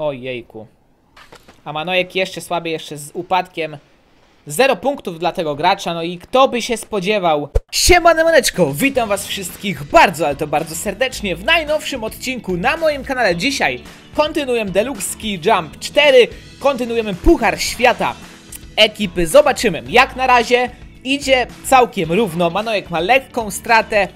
Ojejku. A Manojek jeszcze słaby, jeszcze z upadkiem. Zero punktów dla tego gracza, no i kto by się spodziewał? Siema Maneczko, witam was wszystkich bardzo, ale to bardzo serdecznie w najnowszym odcinku na moim kanale. Dzisiaj kontynuujemy Deluxe Ski Jump 4, kontynuujemy Puchar Świata ekipy. Zobaczymy, jak na razie idzie całkiem równo. Manojek ma lekką stratę,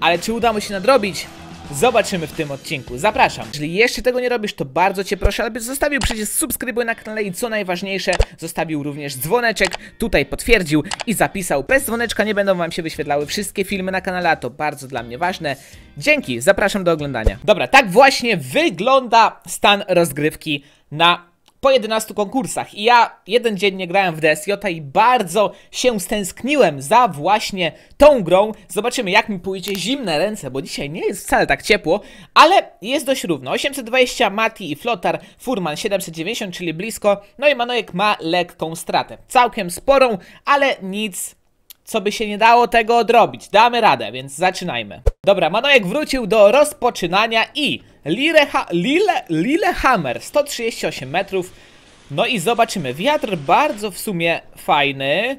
ale czy uda mu się nadrobić? Zobaczymy w tym odcinku. Zapraszam. Jeżeli jeszcze tego nie robisz, to bardzo Cię proszę, abyś zostawił przycisk subskrybuj na kanale i co najważniejsze, zostawił również dzwoneczek, tutaj potwierdził i zapisał. Bez dzwoneczka nie będą Wam się wyświetlały wszystkie filmy na kanale, a to bardzo dla mnie ważne. Dzięki, zapraszam do oglądania. Dobra, tak właśnie wygląda stan rozgrywki na po 11 konkursach. I ja jeden dzień nie grałem w DSJ i bardzo się stęskniłem za właśnie tą grą. Zobaczymy, jak mi pójdzie zimne ręce, bo dzisiaj nie jest wcale tak ciepło, ale jest dość równo. 820 Mati i Flotar, Furman 790, czyli blisko. No i Manojek ma lekką stratę. Całkiem sporą, ale nic co by się nie dało tego odrobić. Damy radę, więc zaczynajmy. Dobra, Manojek wrócił do rozpoczynania i Lileha Lille, Lillehammer 138 metrów. No i zobaczymy. Wiatr bardzo w sumie fajny.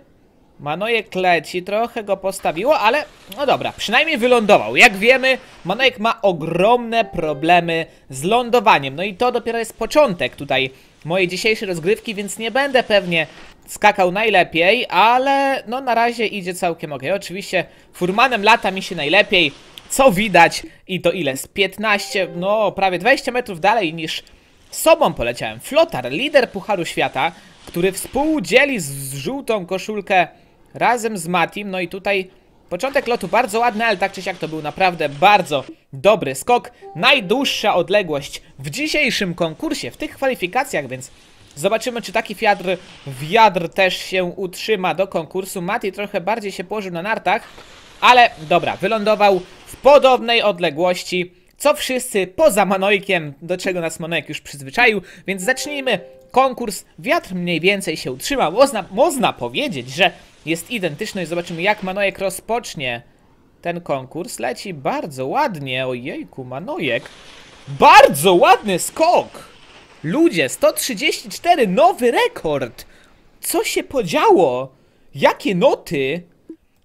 Manojek leci, trochę go postawiło, ale no dobra, przynajmniej wylądował. Jak wiemy, Manojek ma ogromne problemy z lądowaniem. No i to dopiero jest początek tutaj mojej dzisiejszej rozgrywki, więc nie będę pewnie skakał najlepiej, ale no na razie idzie całkiem ok. Oczywiście furmanem lata mi się najlepiej, co widać i to ile? Z 15, no prawie 20 metrów dalej niż sobą poleciałem. Flotar, lider Pucharu Świata, który współdzieli z żółtą koszulkę razem z Matim, no i tutaj początek lotu bardzo ładny, ale tak czy siak to był naprawdę bardzo dobry skok. Najdłuższa odległość w dzisiejszym konkursie, w tych kwalifikacjach, więc Zobaczymy, czy taki wiatr, wiatr też się utrzyma do konkursu. Mati trochę bardziej się położył na nartach, ale dobra, wylądował w podobnej odległości, co wszyscy poza Manojkiem, do czego nas Manojek już przyzwyczaił, więc zacznijmy konkurs. Wiatr mniej więcej się utrzymał. Można, można powiedzieć, że jest identyczny i zobaczymy, jak Manojek rozpocznie ten konkurs. Leci bardzo ładnie, ojejku, Manojek. Bardzo ładny skok! Ludzie, 134, nowy rekord! Co się podziało? Jakie noty?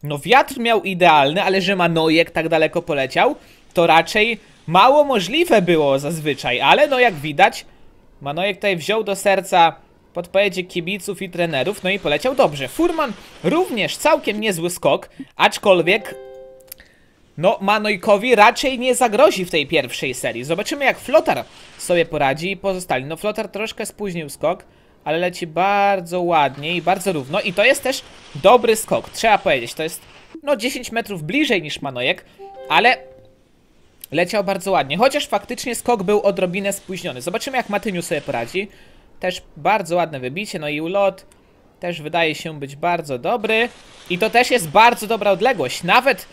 No wiatr miał idealny, ale że Manojek tak daleko poleciał, to raczej mało możliwe było zazwyczaj, ale no jak widać, Manojek tutaj wziął do serca podpowiedzi kibiców i trenerów, no i poleciał dobrze. Furman również całkiem niezły skok, aczkolwiek no, Manojkowi raczej nie zagrozi w tej pierwszej serii. Zobaczymy jak Flotar sobie poradzi i pozostali. No, Flotar troszkę spóźnił skok, ale leci bardzo ładnie i bardzo równo. I to jest też dobry skok, trzeba powiedzieć. To jest, no, 10 metrów bliżej niż Manojek, ale leciał bardzo ładnie. Chociaż faktycznie skok był odrobinę spóźniony. Zobaczymy jak Matyniu sobie poradzi. Też bardzo ładne wybicie, no i ulot też wydaje się być bardzo dobry. I to też jest bardzo dobra odległość. Nawet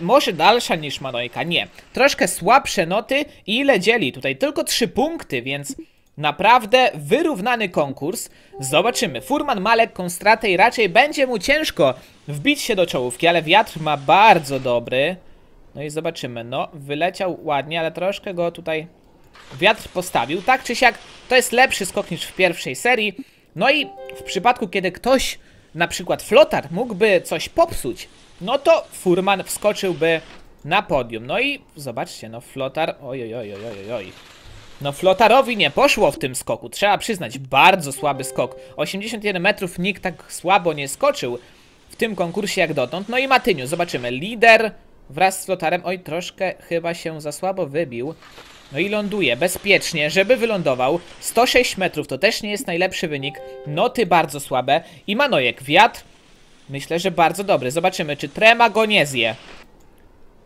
może dalsza niż Manojka. Nie. Troszkę słabsze noty i ile dzieli? Tutaj tylko 3 punkty, więc naprawdę wyrównany konkurs. Zobaczymy. Furman ma lekką stratę i raczej będzie mu ciężko wbić się do czołówki, ale wiatr ma bardzo dobry. No i zobaczymy. No, wyleciał ładnie, ale troszkę go tutaj wiatr postawił. Tak czy siak, to jest lepszy skok niż w pierwszej serii. No i w przypadku, kiedy ktoś, na przykład flotar, mógłby coś popsuć, no to furman wskoczyłby na podium. No i zobaczcie, no flotar, oj, oj, oj, oj. No flotarowi nie poszło w tym skoku, trzeba przyznać, bardzo słaby skok. 81 metrów nikt tak słabo nie skoczył w tym konkursie jak dotąd. No i Matyniu, zobaczymy, lider wraz z flotarem, oj, troszkę chyba się za słabo wybił. No i ląduje bezpiecznie, żeby wylądował. 106 metrów to też nie jest najlepszy wynik. Noty bardzo słabe. I Manojek, wiatr. Myślę, że bardzo dobry. Zobaczymy, czy Trema go nie zje.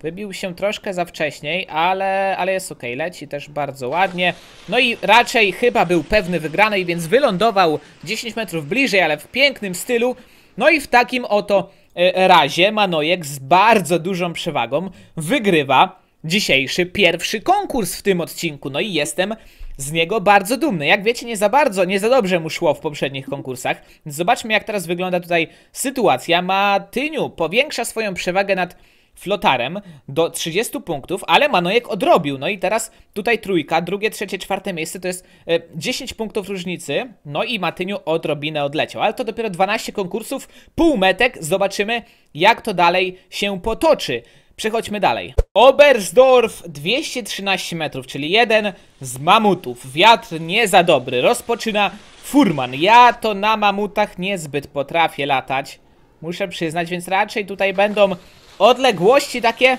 Wybił się troszkę za wcześniej, ale, ale jest ok. Leci też bardzo ładnie. No i raczej chyba był pewny wygranej, więc wylądował 10 metrów bliżej, ale w pięknym stylu. No i w takim oto e, razie Manojek z bardzo dużą przewagą wygrywa dzisiejszy pierwszy konkurs w tym odcinku. No i jestem z niego bardzo dumny. Jak wiecie, nie za bardzo, nie za dobrze mu szło w poprzednich konkursach. Zobaczmy, jak teraz wygląda tutaj sytuacja. Matyniu powiększa swoją przewagę nad flotarem do 30 punktów, ale Manojek odrobił. No i teraz tutaj trójka, drugie, trzecie, czwarte miejsce to jest e, 10 punktów różnicy. No i Matyniu odrobinę odleciał. Ale to dopiero 12 konkursów, półmetek. Zobaczymy, jak to dalej się potoczy. Przechodźmy dalej. Oberstdorf 213 metrów, czyli jeden z mamutów. Wiatr nie za dobry. Rozpoczyna Furman. Ja to na mamutach niezbyt potrafię latać. Muszę przyznać, więc raczej tutaj będą odległości takie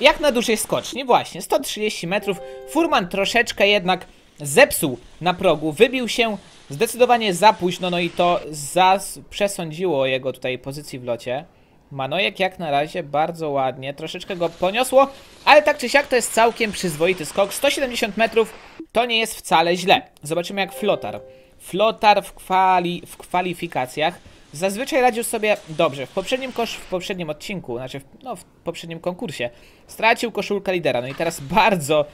jak na dużej skoczni. Właśnie, 130 metrów. Furman troszeczkę jednak zepsuł na progu. Wybił się zdecydowanie za późno, no i to przesądziło jego tutaj pozycji w locie. Manojek jak na razie bardzo ładnie, troszeczkę go poniosło, ale tak czy siak to jest całkiem przyzwoity skok. 170 metrów to nie jest wcale źle. Zobaczymy jak Flotar. Flotar w, kwali w kwalifikacjach zazwyczaj radził sobie dobrze. W poprzednim kosz, w poprzednim odcinku, znaczy w, no, w poprzednim konkursie stracił koszulkę lidera. No i teraz bardzo,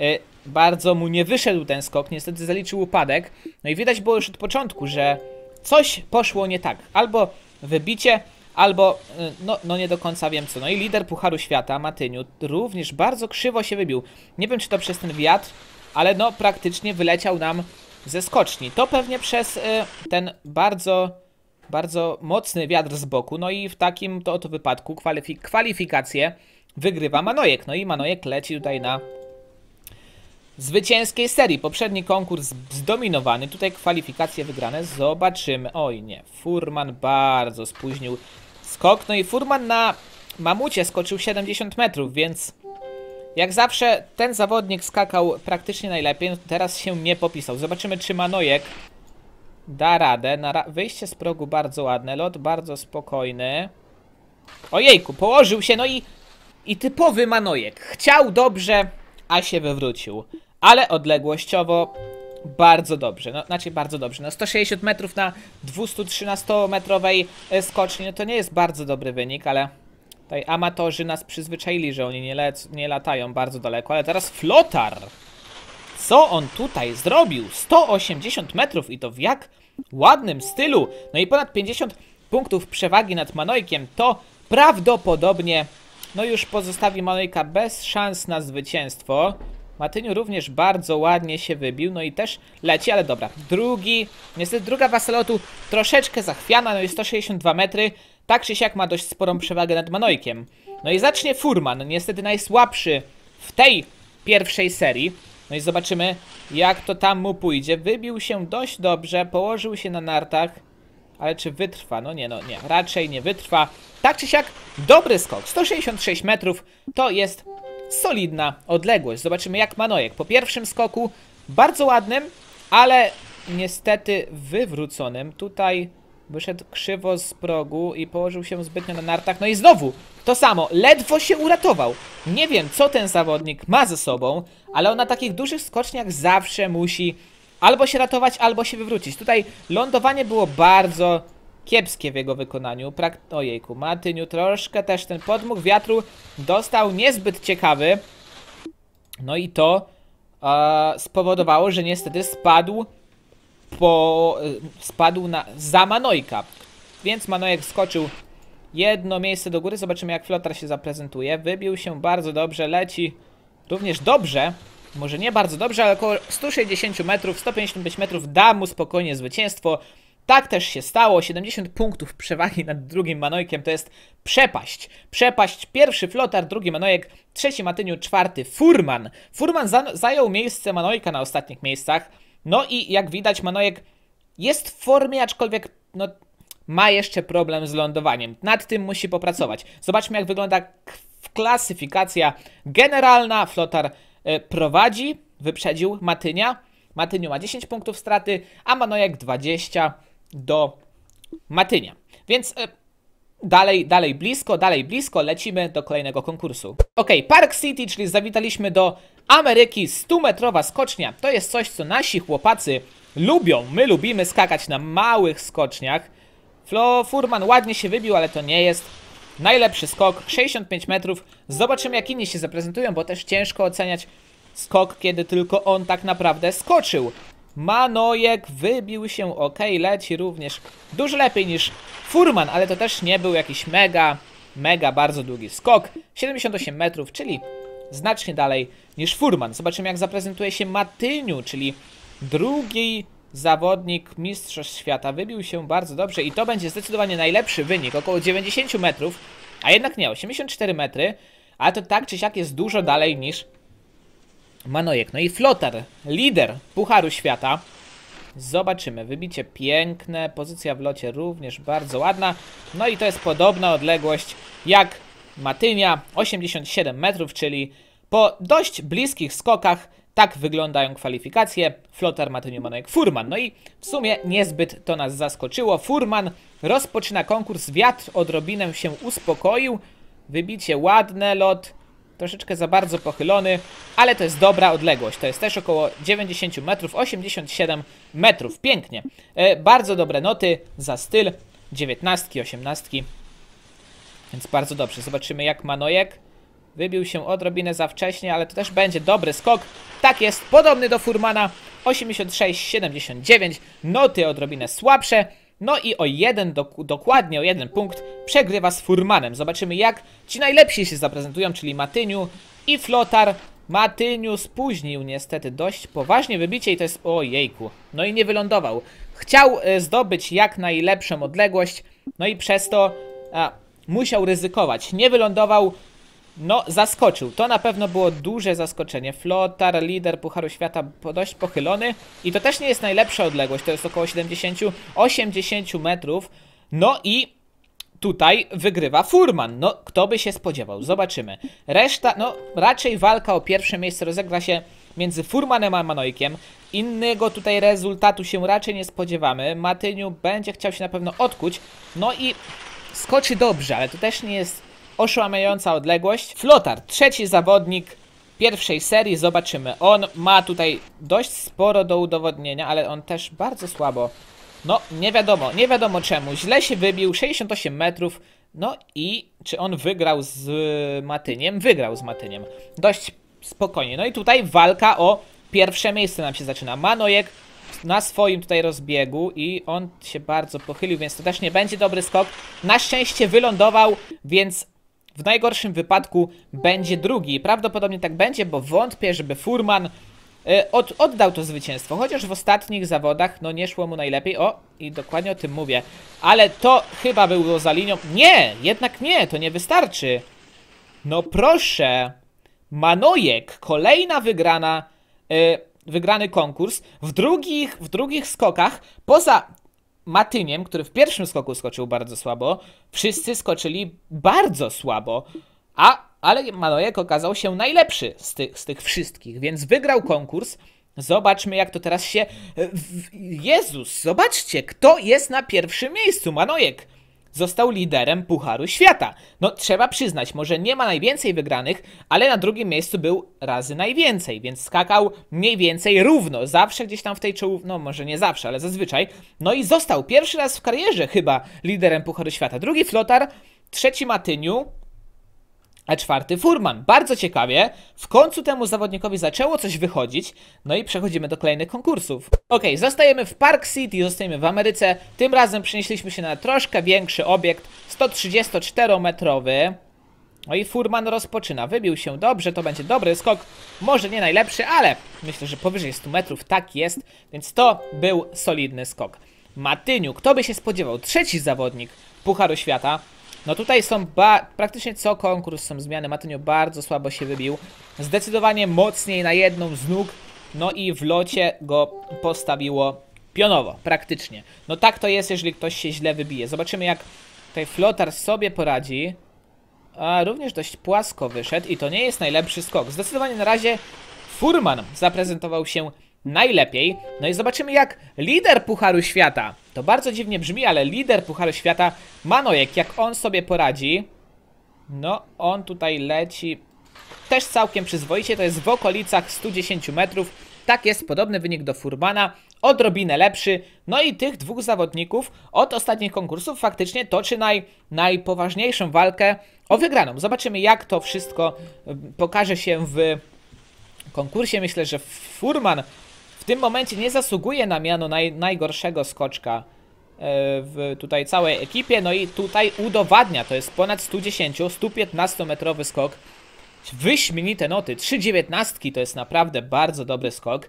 y, bardzo mu nie wyszedł ten skok. Niestety zaliczył upadek. No i widać było już od początku, że coś poszło nie tak. Albo wybicie, albo y, no, no nie do końca wiem co. No i lider Pucharu Świata, Matyniu, również bardzo krzywo się wybił. Nie wiem czy to przez ten wiatr, ale no praktycznie wyleciał nam ze skoczni. To pewnie przez y, ten bardzo, bardzo mocny wiatr z boku. No i w takim to oto wypadku kwalifik kwalifikację wygrywa Manojek. No i Manojek leci tutaj na zwycięskiej serii. Poprzedni konkurs zdominowany, tutaj kwalifikacje wygrane. Zobaczymy. Oj nie, Furman bardzo spóźnił skok. No i Furman na mamucie skoczył 70 metrów, więc jak zawsze ten zawodnik skakał praktycznie najlepiej. No teraz się nie popisał. Zobaczymy czy Manojek da radę. Ra wyjście z progu bardzo ładne, lot bardzo spokojny. Ojejku, położył się, no i, i typowy Manojek. Chciał dobrze, a się wywrócił. Ale odległościowo bardzo dobrze, no znaczy bardzo dobrze. No 160 metrów na 213-metrowej e, skoczni, no to nie jest bardzo dobry wynik, ale tutaj amatorzy nas przyzwyczaili, że oni nie, lec nie latają bardzo daleko, ale teraz flotar. Co on tutaj zrobił? 180 metrów i to w jak ładnym stylu. No i ponad 50 punktów przewagi nad Manojkiem to prawdopodobnie no już pozostawi Manojka bez szans na zwycięstwo. Matyniu również bardzo ładnie się wybił, no i też leci, ale dobra. Drugi, niestety druga waselotu troszeczkę zachwiana, no i 162 metry. Tak czy siak ma dość sporą przewagę nad Manojkiem. No i zacznie Furman, niestety najsłabszy w tej pierwszej serii. No i zobaczymy, jak to tam mu pójdzie. Wybił się dość dobrze, położył się na nartach. Ale czy wytrwa? No nie, no nie, raczej nie wytrwa. Tak czy siak, dobry skok. 166 metrów to jest solidna odległość. Zobaczymy jak Manojek. Po pierwszym skoku bardzo ładnym, ale niestety wywróconym. Tutaj wyszedł krzywo z progu i położył się zbytnio na nartach. No i znowu to samo. Ledwo się uratował. Nie wiem co ten zawodnik ma ze sobą, ale on na takich dużych skoczniach zawsze musi albo się ratować, albo się wywrócić. Tutaj lądowanie było bardzo kiepskie w jego wykonaniu. Prak Ojejku, Matyniu troszkę też ten podmuch wiatru dostał niezbyt ciekawy. No i to e, spowodowało, że niestety spadł po... E, spadł na, za Manojka. Więc Manojek skoczył jedno miejsce do góry. Zobaczymy jak flotar się zaprezentuje. Wybił się bardzo dobrze, leci również dobrze. Może nie bardzo dobrze, ale około 160 metrów, 155 metrów da mu spokojnie zwycięstwo. Tak też się stało. 70 punktów przewagi nad drugim Manojkiem to jest przepaść. Przepaść. Pierwszy Flotar, drugi Manojek, trzeci Matyniu, czwarty Furman. Furman za zajął miejsce Manojka na ostatnich miejscach. No i jak widać Manojek jest w formie, aczkolwiek no, ma jeszcze problem z lądowaniem. Nad tym musi popracować. Zobaczmy jak wygląda klasyfikacja generalna. Flotar y, prowadzi, wyprzedził Matynia. Matyniu ma 10 punktów straty, a Manojek 20 do Matynia. Więc e, dalej, dalej blisko, dalej blisko, lecimy do kolejnego konkursu. Ok, Park City, czyli zawitaliśmy do Ameryki, 100-metrowa skocznia. To jest coś, co nasi chłopacy lubią. My lubimy skakać na małych skoczniach. Flo Furman ładnie się wybił, ale to nie jest najlepszy skok. 65 metrów. Zobaczymy, jak inni się zaprezentują, bo też ciężko oceniać skok, kiedy tylko on tak naprawdę skoczył. Manojek wybił się, ok, leci również dużo lepiej niż Furman, ale to też nie był jakiś mega mega, bardzo długi skok. 78 metrów, czyli znacznie dalej niż Furman. Zobaczymy jak zaprezentuje się Matyniu, czyli drugi zawodnik Mistrzostw Świata. Wybił się bardzo dobrze i to będzie zdecydowanie najlepszy wynik, około 90 metrów, a jednak nie, 84 metry, ale to tak czy siak jest dużo dalej niż Manojek. No i Flotar, lider Pucharu Świata. Zobaczymy, wybicie piękne, pozycja w locie również bardzo ładna. No i to jest podobna odległość jak Matynia, 87 metrów, czyli po dość bliskich skokach tak wyglądają kwalifikacje. Flotar, Matyniu, Manojek, Furman. No i w sumie niezbyt to nas zaskoczyło. Furman rozpoczyna konkurs, wiatr odrobinę się uspokoił. Wybicie ładne, lot troszeczkę za bardzo pochylony, ale to jest dobra odległość. To jest też około 90 metrów, 87 metrów. Pięknie. E, bardzo dobre noty za styl. 19, 18. Więc bardzo dobrze. Zobaczymy jak Manojek wybił się odrobinę za wcześnie, ale to też będzie dobry skok. Tak jest, podobny do Furmana. 86, 79. Noty odrobinę słabsze. No i o jeden, dok dokładnie o jeden punkt przegrywa z Furmanem. Zobaczymy jak ci najlepsi się zaprezentują, czyli Matyniu i Flotar. Matyniu spóźnił niestety dość poważnie wybicie i to jest... O jejku. No i nie wylądował. Chciał y, zdobyć jak najlepszą odległość, no i przez to a, musiał ryzykować. Nie wylądował, no, zaskoczył. To na pewno było duże zaskoczenie. Flotar, lider Pucharu Świata, dość pochylony. I to też nie jest najlepsza odległość. To jest około 70-80 metrów. No i tutaj wygrywa Furman. No, kto by się spodziewał? Zobaczymy. Reszta, no, raczej walka o pierwsze miejsce rozegra się między Furmanem a Manojkiem. Innego tutaj rezultatu się raczej nie spodziewamy. Matyniu będzie chciał się na pewno odkuć. No i skoczy dobrze, ale to też nie jest oszałamiająca odległość. Flotar, trzeci zawodnik pierwszej serii, zobaczymy. On ma tutaj dość sporo do udowodnienia, ale on też bardzo słabo. No, nie wiadomo, nie wiadomo czemu. Źle się wybił, 68 metrów. No i czy on wygrał z Matyniem? Wygrał z Matyniem. Dość spokojnie. No i tutaj walka o pierwsze miejsce nam się zaczyna. Manojek na swoim tutaj rozbiegu i on się bardzo pochylił, więc to też nie będzie dobry skok. Na szczęście wylądował, więc w najgorszym wypadku będzie drugi. Prawdopodobnie tak będzie, bo wątpię, żeby Furman y, od, oddał to zwycięstwo. Chociaż w ostatnich zawodach no nie szło mu najlepiej. O, i dokładnie o tym mówię. Ale to chyba było za linią. Nie, jednak nie, to nie wystarczy. No proszę. Manojek, kolejna wygrana, y, wygrany konkurs. W drugich, w drugich skokach, poza Matyniem, który w pierwszym skoku skoczył bardzo słabo, wszyscy skoczyli bardzo słabo, a, ale Manojek okazał się najlepszy z, ty, z tych wszystkich, więc wygrał konkurs. Zobaczmy, jak to teraz się. Jezus, zobaczcie, kto jest na pierwszym miejscu. Manojek został liderem Pucharu Świata. No trzeba przyznać, może nie ma najwięcej wygranych, ale na drugim miejscu był razy najwięcej, więc skakał mniej więcej równo, zawsze gdzieś tam w tej czołówce, no może nie zawsze, ale zazwyczaj. No i został pierwszy raz w karierze chyba liderem Pucharu Świata. Drugi Flotar, trzeci Matyniu, a czwarty Furman. Bardzo ciekawie. W końcu temu zawodnikowi zaczęło coś wychodzić. No i przechodzimy do kolejnych konkursów. Ok, zostajemy w Park City, zostajemy w Ameryce. Tym razem przenieśliśmy się na troszkę większy obiekt, 134-metrowy. No i Furman rozpoczyna. Wybił się dobrze, to będzie dobry skok. Może nie najlepszy, ale myślę, że powyżej 100 metrów tak jest, więc to był solidny skok. Matyniu, kto by się spodziewał? Trzeci zawodnik Pucharu Świata. No tutaj są praktycznie co konkurs są zmiany. Matynio bardzo słabo się wybił. Zdecydowanie mocniej na jedną z nóg. No i w locie go postawiło pionowo, praktycznie. No tak to jest, jeżeli ktoś się źle wybije. Zobaczymy jak tutaj Flotar sobie poradzi. A również dość płasko wyszedł i to nie jest najlepszy skok. Zdecydowanie na razie Furman zaprezentował się najlepiej. No i zobaczymy jak lider Pucharu Świata, to bardzo dziwnie brzmi, ale lider Pucharu Świata, Manojek, jak on sobie poradzi. No, on tutaj leci też całkiem przyzwoicie, to jest w okolicach 110 metrów. Tak jest, podobny wynik do Furbana, odrobinę lepszy. No i tych dwóch zawodników od ostatnich konkursów faktycznie toczy naj, najpoważniejszą walkę o wygraną. Zobaczymy jak to wszystko pokaże się w konkursie. Myślę, że Furman tym momencie nie zasługuje na miano naj, najgorszego skoczka w tutaj całej ekipie. No i tutaj udowadnia, to jest ponad 110-115 metrowy skok. Wyśmienite noty, 3,19 to jest naprawdę bardzo dobry skok.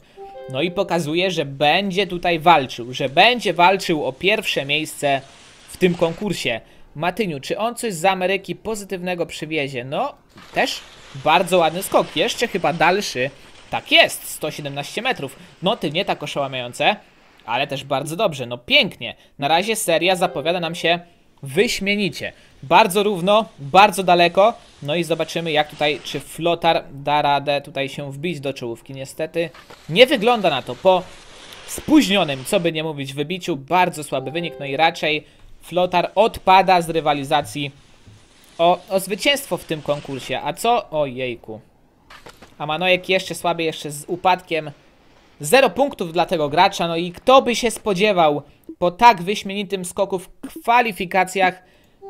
No i pokazuje, że będzie tutaj walczył, że będzie walczył o pierwsze miejsce w tym konkursie. Matyniu, czy on coś z Ameryki pozytywnego przywiezie? No, też bardzo ładny skok. Jeszcze chyba dalszy. Tak jest, 117 metrów. Noty nie tak oszałamiające, ale też bardzo dobrze. No pięknie. Na razie seria zapowiada nam się wyśmienicie. Bardzo równo, bardzo daleko. No i zobaczymy jak tutaj, czy Flotar da radę tutaj się wbić do czołówki. Niestety nie wygląda na to po spóźnionym, co by nie mówić, wybiciu. Bardzo słaby wynik, no i raczej Flotar odpada z rywalizacji o, o zwycięstwo w tym konkursie. A co? O jejku. A Manojek jeszcze słaby, jeszcze z upadkiem. Zero punktów dla tego gracza, no i kto by się spodziewał po tak wyśmienitym skoku w kwalifikacjach,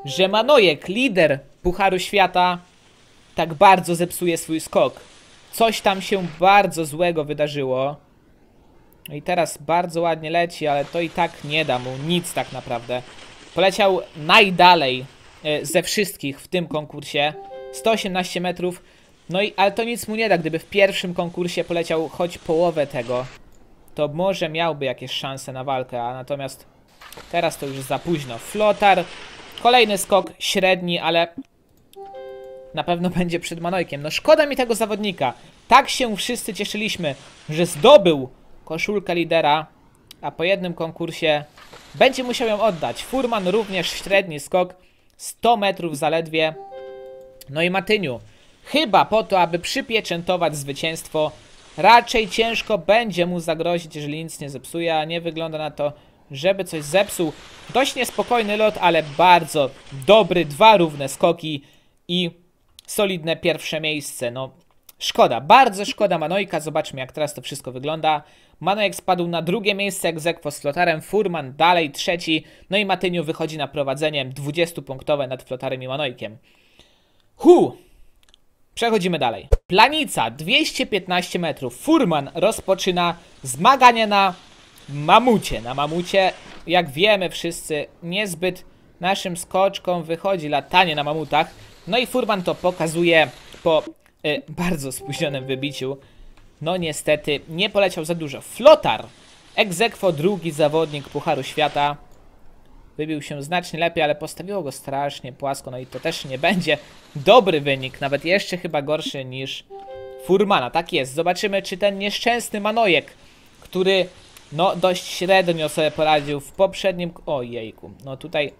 że Manojek, lider Pucharu Świata, tak bardzo zepsuje swój skok. Coś tam się bardzo złego wydarzyło. No i teraz bardzo ładnie leci, ale to i tak nie da mu nic tak naprawdę. Poleciał najdalej e, ze wszystkich w tym konkursie. 118 metrów. No i, ale to nic mu nie da, gdyby w pierwszym konkursie poleciał choć połowę tego, to może miałby jakieś szanse na walkę, a natomiast teraz to już za późno. Flotar, kolejny skok średni, ale na pewno będzie przed Manojkiem. No szkoda mi tego zawodnika. Tak się wszyscy cieszyliśmy, że zdobył koszulkę lidera, a po jednym konkursie będzie musiał ją oddać. Furman również średni skok, 100 metrów zaledwie. No i Matyniu, chyba po to, aby przypieczętować zwycięstwo, raczej ciężko będzie mu zagrozić, jeżeli nic nie zepsuje, a nie wygląda na to, żeby coś zepsuł. Dość niespokojny lot, ale bardzo dobry, dwa równe skoki i solidne pierwsze miejsce. No, szkoda, bardzo szkoda Manojka. Zobaczmy, jak teraz to wszystko wygląda. Manojek spadł na drugie miejsce egzekwo z Flotarem, Furman dalej trzeci, no i Matyniu wychodzi na prowadzenie 20-punktowe nad Flotarem i Manojkiem. Hu! Przechodzimy dalej. Planica 215 metrów. Furman rozpoczyna zmaganie na mamucie. Na mamucie, jak wiemy wszyscy, niezbyt naszym skoczkom wychodzi latanie na mamutach. No i Furman to pokazuje po y, bardzo spóźnionym wybiciu. No niestety nie poleciał za dużo. Flotar, egzekwo drugi zawodnik Pucharu Świata. Wybił się znacznie lepiej, ale postawiło go strasznie płasko. No i to też nie będzie dobry wynik. Nawet jeszcze chyba gorszy niż Furmana. Tak jest. Zobaczymy, czy ten nieszczęsny Manojek, który no dość średnio sobie poradził w poprzednim... Ojejku. No tutaj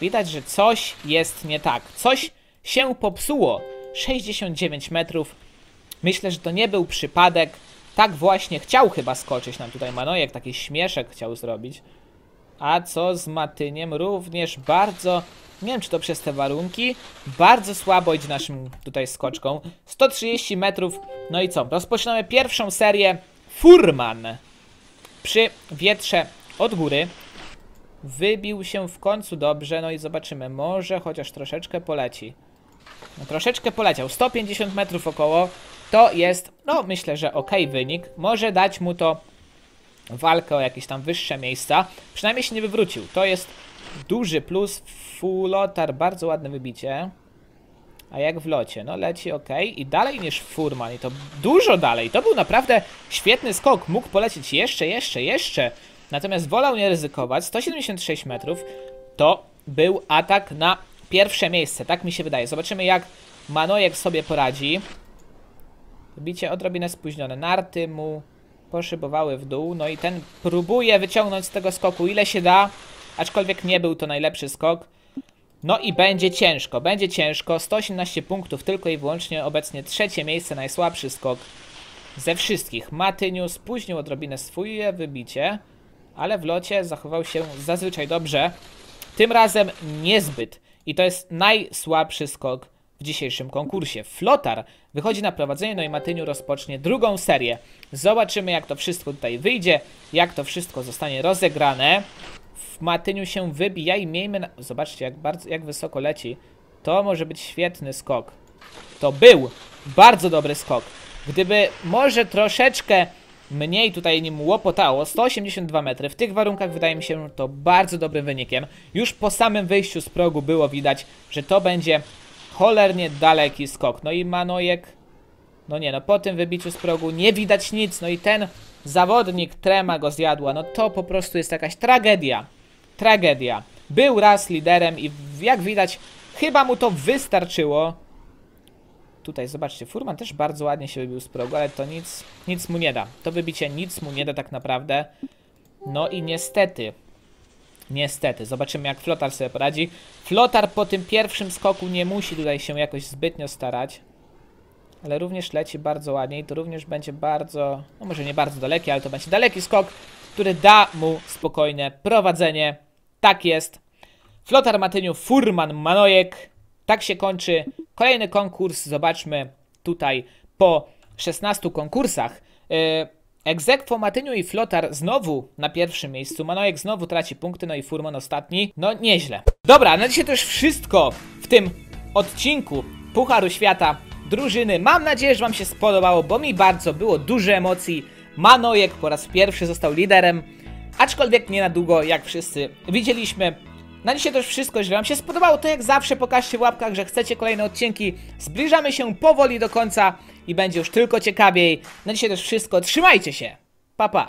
widać, że coś jest nie tak. Coś się popsuło. 69 metrów. Myślę, że to nie był przypadek. Tak właśnie chciał chyba skoczyć nam tutaj Manojek. Taki śmieszek chciał zrobić. A co z Matyniem? Również bardzo... Nie wiem, czy to przez te warunki. Bardzo słabo idzie naszym tutaj skoczką. 130 metrów. No i co? Rozpoczynamy pierwszą serię. Furman. Przy wietrze od góry. Wybił się w końcu dobrze. No i zobaczymy. Może chociaż troszeczkę poleci. No, troszeczkę poleciał. 150 metrów około. To jest, no myślę, że ok wynik. Może dać mu to walkę o jakieś tam wyższe miejsca. Przynajmniej się nie wywrócił. To jest duży plus. Fulotar, bardzo ładne wybicie. A jak w locie? No leci ok. I dalej niż Furman. I to dużo dalej. To był naprawdę świetny skok. Mógł polecieć jeszcze, jeszcze, jeszcze. Natomiast wolał nie ryzykować. 176 metrów. To był atak na pierwsze miejsce. Tak mi się wydaje. Zobaczymy jak Manojek sobie poradzi. Bicie odrobinę spóźnione. Narty mu poszybowały w dół. No i ten próbuje wyciągnąć z tego skoku ile się da. Aczkolwiek nie był to najlepszy skok. No i będzie ciężko, będzie ciężko. 118 punktów tylko i wyłącznie. Obecnie trzecie miejsce, najsłabszy skok ze wszystkich. Matyniu spóźnił odrobinę swoje wybicie, ale w locie zachował się zazwyczaj dobrze. Tym razem niezbyt. I to jest najsłabszy skok w dzisiejszym konkursie. Flotar wychodzi na prowadzenie, no i Matyniu rozpocznie drugą serię. Zobaczymy jak to wszystko tutaj wyjdzie, jak to wszystko zostanie rozegrane. W Matyniu się wybija i miejmy na... Zobaczcie jak, bardzo, jak wysoko leci. To może być świetny skok. To był bardzo dobry skok. Gdyby może troszeczkę mniej tutaj nim łopotało. 182 metry. W tych warunkach wydaje mi się to bardzo dobrym wynikiem. Już po samym wyjściu z progu było widać, że to będzie cholernie daleki skok. No i Manojek no nie, no po tym wybiciu z progu nie widać nic, no i ten zawodnik trema go zjadła, no to po prostu jest jakaś tragedia. Tragedia. Był raz liderem i jak widać, chyba mu to wystarczyło. Tutaj zobaczcie, Furman też bardzo ładnie się wybił z progu, ale to nic, nic mu nie da. To wybicie nic mu nie da tak naprawdę. No i niestety, niestety, zobaczymy jak Flotar sobie poradzi. Flotar po tym pierwszym skoku nie musi tutaj się jakoś zbytnio starać ale również leci bardzo ładnie i to również będzie bardzo, no może nie bardzo daleki, ale to będzie daleki skok, który da mu spokojne prowadzenie. Tak jest. Flotar Matyniu, Furman, Manojek. Tak się kończy kolejny konkurs. Zobaczmy tutaj po 16 konkursach. Yy, Egzekwo Matyniu i Flotar znowu na pierwszym miejscu. Manojek znowu traci punkty, no i Furman ostatni. No nieźle. Dobra, na dzisiaj to już wszystko w tym odcinku Pucharu Świata drużyny. Mam nadzieję, że Wam się spodobało, bo mi bardzo było dużo emocji. Manojek po raz pierwszy został liderem, aczkolwiek nie na długo, jak wszyscy widzieliśmy. Na dzisiaj to już wszystko. Jeżeli Wam się spodobało, to jak zawsze pokażcie w łapkach, że chcecie kolejne odcinki. Zbliżamy się powoli do końca i będzie już tylko ciekawiej. Na dzisiaj już wszystko. Trzymajcie się. Pa, pa.